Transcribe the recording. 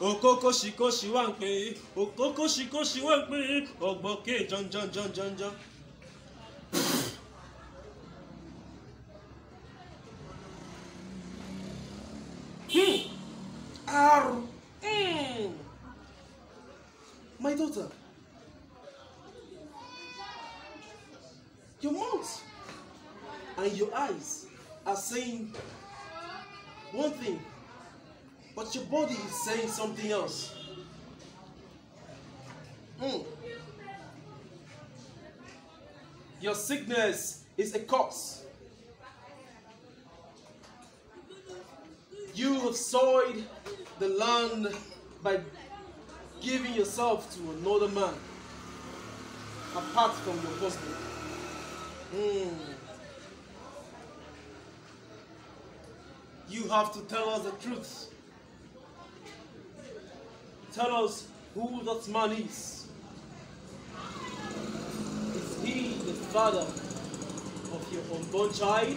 okoko shikoshi wà ń pè okoko shikoshi wà ń pè é ọgbọ́kẹ́ jọ̀njọ̀njọ̀njọ̀njọ̀. Hmm. R. Mm. My daughter. Your mouth and your eyes are saying one thing, but your body is saying something else. Mm. Your sickness is a curse. You have soiled the land by giving yourself to another man apart from your husband. Mm. You have to tell us the truth. Tell us who that man is. Is he the father of your unborn child?